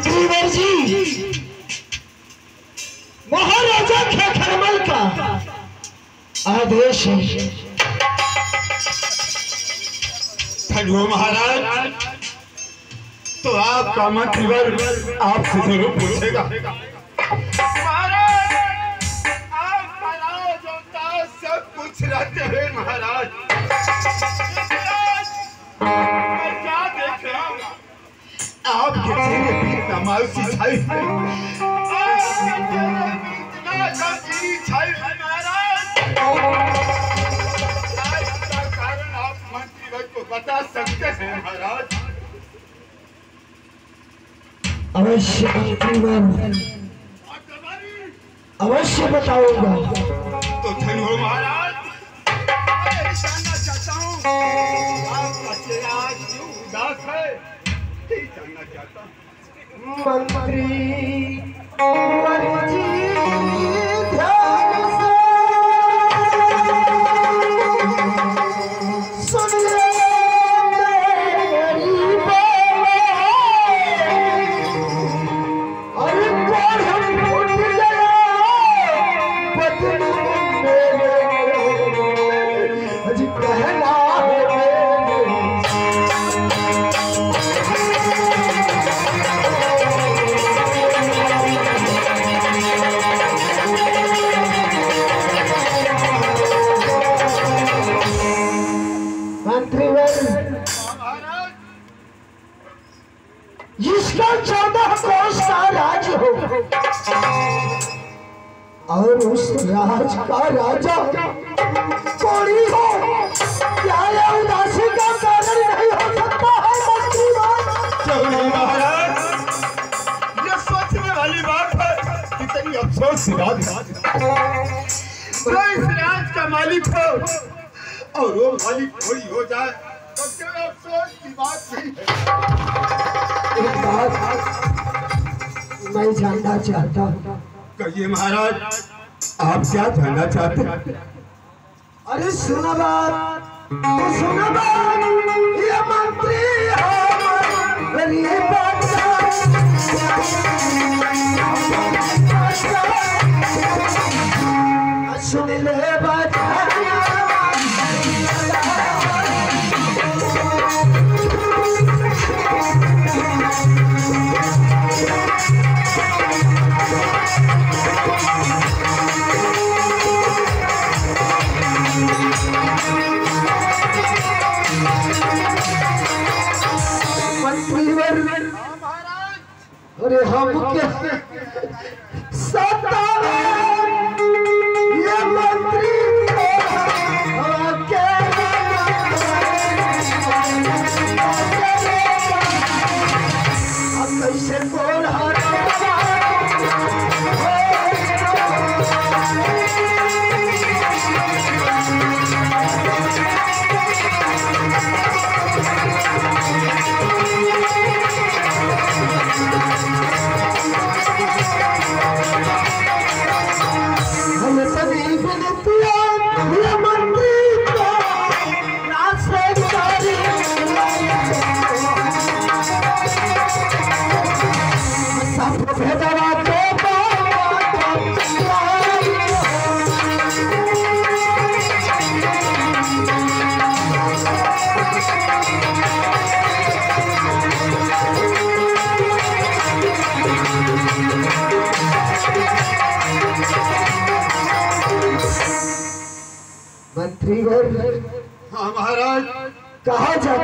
मंत्रीवर जी। महाराजा खेखरमल का। आदेश है। महाराज। तो आपका मंत्रीवर आपसे ज़रूर पूछेगा। महाराज आप सब कुछ रहते हैं महाराज। क्या देख रहा हूँ? आपके चेहरे पे इतना मायूसी छाई। है बता सकते महाराज अवश्य अवश्य बताऊँगा। तो महाराज चाहता हूँ आपका चेहरा उदास है जानना चाहता हूँ। मंत्री और वो मालिक कोई हो जाए तो क्या अफसोस की बात नहीं है एक बात मैं जानना चाहता हूँ कहिए महाराज, आप क्या जानना चाहते हैं? अरे सुना बात तो सुनो बात, ये मंत्री बात सुन ले बात।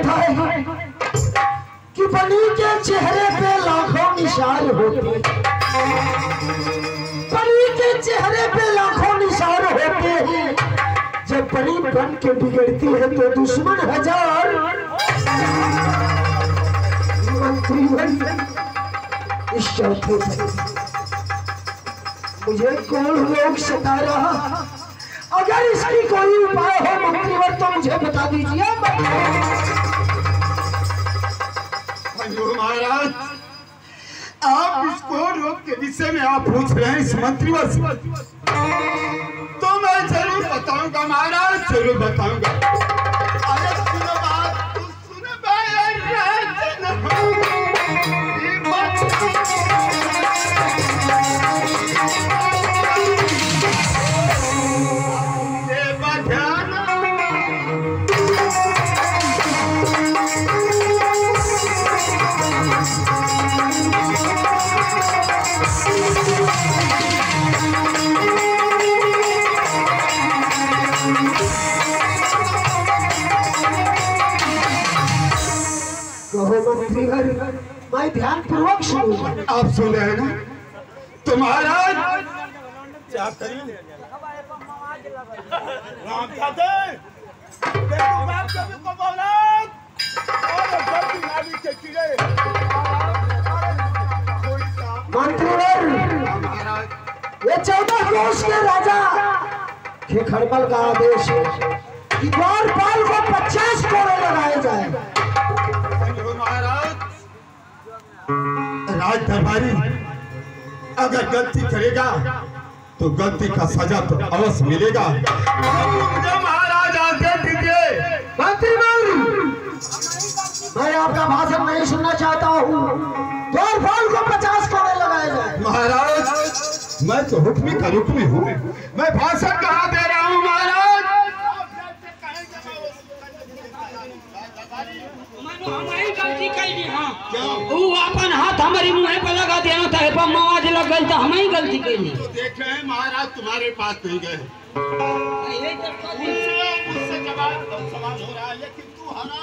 जाता है कि बनी के चेहरे पे लाखों निशान होते। बनी के चेहरे पे लाखों निशान होते हैं। जब बनी बन के बिगड़ती है तो दुश्मन हज़ार। इस चौथे मुझे कौन लोग सता रहा? अगर इसकी कोई उपाय हो मंत्रीवर तो मुझे बता दीजिए। विषय में आप पूछ रहे हैं इस मंत्री वर्ष तो मैं ज़रूर बताऊँगा, महाराज, ज़रूर बताऊँगा। आप सुन रहे हैं ना? तो महाराज ये चौदह कोष के राजा के खड़मल का आदेश है कि द्वारपाल को पचास कोड़े लगाए जाए। महाराज। राज दरबारी अगर गलती करेगा तो गलती का सजा तो अवश्य मिलेगा। महाराज मैं आपका भाषण नहीं सुनना चाहता हूँ। द्वारपाल को पचास कोड़े लगाए जाए। महाराज मैं तो हुक्मी का रुक्मी हूँ। मैं भाषण कहाँ दे रहा हूँ महाराज? मानो हमारी गलती हाँ हमारी मुँह पे लगा देना था पर मवाज लग गई तो हमारी गलती कैली तो देख रहे हैं महाराज तुम्हारे पास नहीं गए। तो मुझसे मुझसे जवाब सवाल हो रहा है लेकिन तू हरा।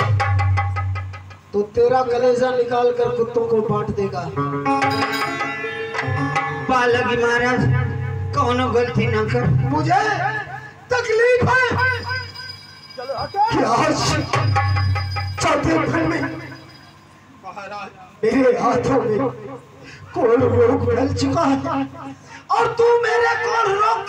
तो तेरा कलेजा निकाल कर कुत्तों को बांट देगा। पालगी महाराज कौनो गलती ना कर। मुझे तकलीफ़ है। चौथे खंड में? महाराज। मेरे हाथों में कोल रोग फैल चुका है। और तू मेरे कोल रोग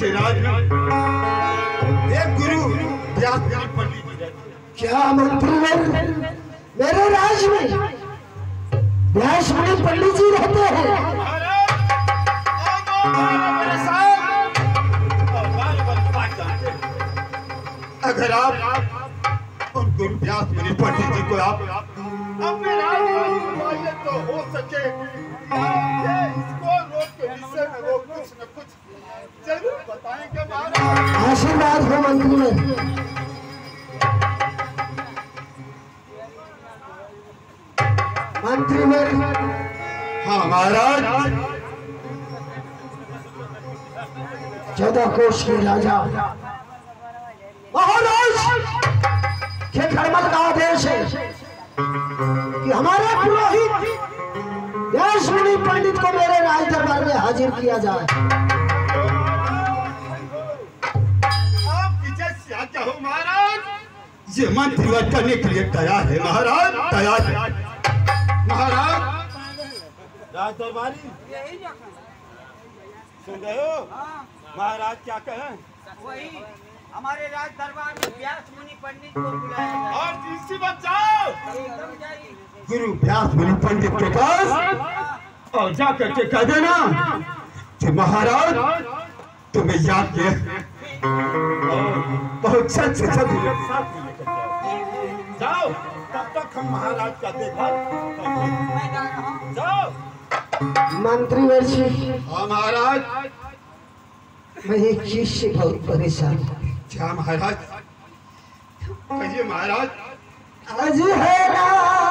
के राज में एक गुरु व्यास मुनि पंडित जी रहते हैं। क्या मंत्रीवर मेरे राज में व्यास मुनि पंडित जी रहते हैं। अगर आप उन गुरु व्यास मुनि पंडित जी को आप अपने राज में तो हो सके रोग के विषय में। महाराज आशीर्वाद हो हाँ महाराज। चौदह कोष के राजा। महाराज के खड़मल का आदेश है कि हमारे पुरोहित मुनि पंडित को मेरे राज दरबार में हाजिर किया जाए। ये मंत्रिवत करने के लिए तैयार है महाराज तैयार है। महाराज राज दरबारी सुन रहे हो? महाराज क्या कहें? वही हमारे राज दरबार में व्यास मुनि पंडित को बुलाया और एकदम जाइए। गुरु व्यास मुनि पंडित के पास और जाकर के कह देना कि महाराज तुम्हें याद और बहुत सच से सब लोग साथ में लेकर जाओ तब तक हम महाराज का देखभाल करेंगे। मैं जा रहा हूँ जाओ महाराज। मैं एक चीज़ से बहुत परेशान क्या महाराज? कहिए महाराज। आज है रात,